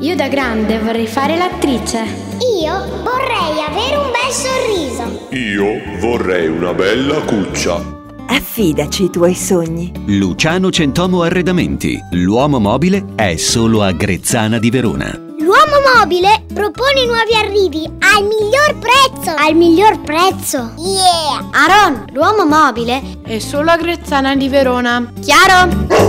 Io da grande vorrei fare l'attrice. Io vorrei avere un bel sorriso. Io vorrei una bella cuccia. Affidaci i tuoi sogni. Luciano Centomo Arredamenti. L'uomo mobile è solo a Grezzana di Verona. L'uomo mobile propone nuovi arrivi al miglior prezzo. Al miglior prezzo. Yeah! Aaron, l'uomo mobile è solo a Grezzana di Verona. Chiaro?